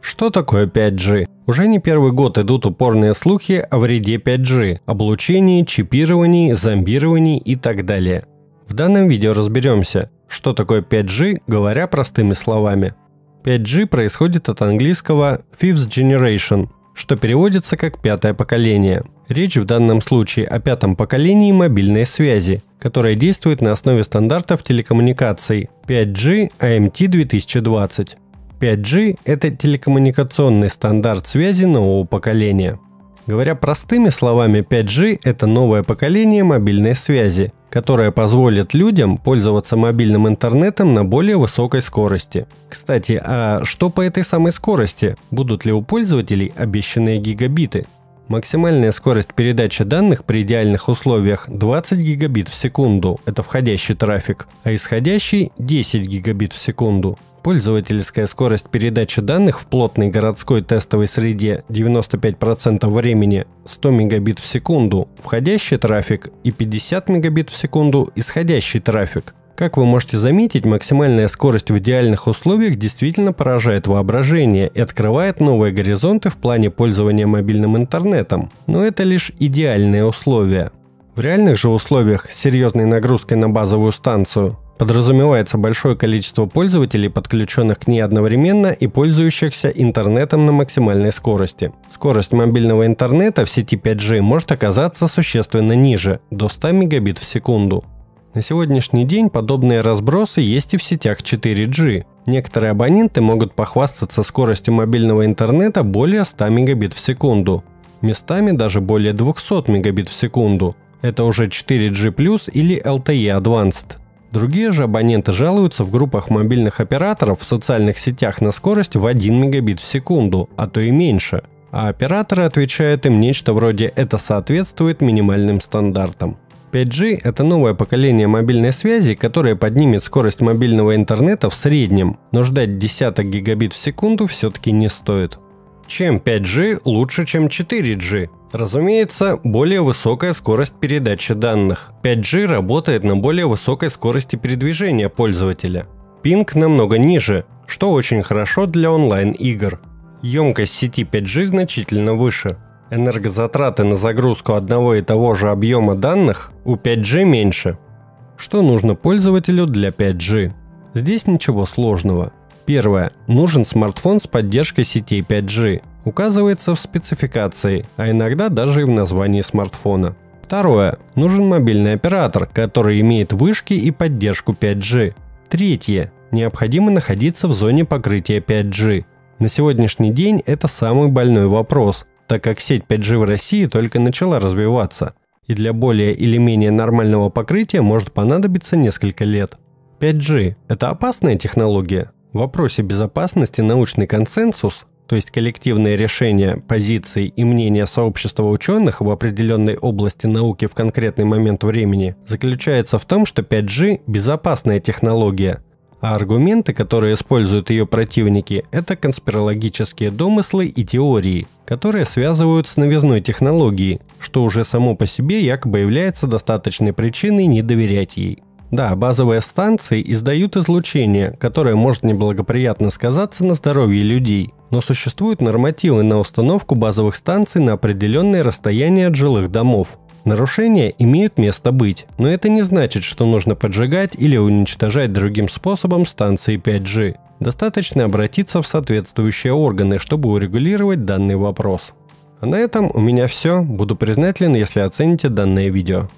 Что такое 5G? Уже не первый год идут упорные слухи о вреде 5G, облучении, чипировании, зомбировании и так далее. В данном видео разберемся, что такое 5G, говоря простыми словами. 5G происходит от английского Fifth Generation, что переводится как «пятое поколение». Речь в данном случае о пятом поколении мобильной связи, которая действует на основе стандартов телекоммуникаций 5G AMT 2020. 5G – это телекоммуникационный стандарт связи нового поколения. Говоря простыми словами, 5G – это новое поколение мобильной связи, которое позволит людям пользоваться мобильным интернетом на более высокой скорости. Кстати, а что по этой самой скорости? Будут ли у пользователей обещанные гигабиты? Максимальная скорость передачи данных при идеальных условиях 20 гигабит в секунду – это входящий трафик, а исходящий 10 гигабит в секунду. Пользовательская скорость передачи данных в плотной городской тестовой среде 95% времени 100 мегабит в секунду входящий трафик и 50 мегабит в секунду исходящий трафик. Как вы можете заметить, максимальная скорость в идеальных условиях действительно поражает воображение и открывает новые горизонты в плане пользования мобильным интернетом. Но это лишь идеальные условия. В реальных же условиях с серьезной нагрузкой на базовую станцию подразумевается большое количество пользователей, подключенных к ней одновременно и пользующихся интернетом на максимальной скорости. Скорость мобильного интернета в сети 5G может оказаться существенно ниже, до 100 мегабит в секунду. На сегодняшний день подобные разбросы есть и в сетях 4G. Некоторые абоненты могут похвастаться скоростью мобильного интернета более 100 мегабит в секунду. Местами даже более 200 мегабит в секунду. Это уже 4G+, или LTE Advanced. Другие же абоненты жалуются в группах мобильных операторов в социальных сетях на скорость в 1 мегабит в секунду, а то и меньше. А операторы отвечают им нечто вроде «это соответствует минимальным стандартам». 5G – это новое поколение мобильной связи, которое поднимет скорость мобильного интернета в среднем, но ждать десяток гигабит в секунду все-таки не стоит. Чем 5G лучше, чем 4G? Разумеется, более высокая скорость передачи данных. 5G работает на более высокой скорости передвижения пользователя. Пинг намного ниже, что очень хорошо для онлайн-игр. Емкость сети 5G значительно выше – Энергозатраты на загрузку одного и того же объема данных у 5G меньше. Что нужно пользователю для 5G? Здесь ничего сложного. Первое. Нужен смартфон с поддержкой сетей 5G. Указывается в спецификации, а иногда даже и в названии смартфона. Второе. Нужен мобильный оператор, который имеет вышки и поддержку 5G. Третье. Необходимо находиться в зоне покрытия 5G. На сегодняшний день это самый больной вопрос, так как сеть 5G в России только начала развиваться, и для более или менее нормального покрытия может понадобиться несколько лет. 5G – это опасная технология? В вопросе безопасности научный консенсус, то есть коллективное решение позиций и мнения сообщества ученых в определенной области науки в конкретный момент времени, заключается в том, что 5G – безопасная технология – а аргументы, которые используют ее противники, это конспирологические домыслы и теории, которые связывают с новизной технологии, что уже само по себе якобы является достаточной причиной не доверять ей. Да, базовые станции издают излучение, которое может неблагоприятно сказаться на здоровье людей, но существуют нормативы на установку базовых станций на определенное расстояние от жилых домов. Нарушения имеют место быть, но это не значит, что нужно поджигать или уничтожать другим способом станции 5G. Достаточно обратиться в соответствующие органы, чтобы урегулировать данный вопрос. А на этом у меня все. Буду признателен, если оцените данное видео.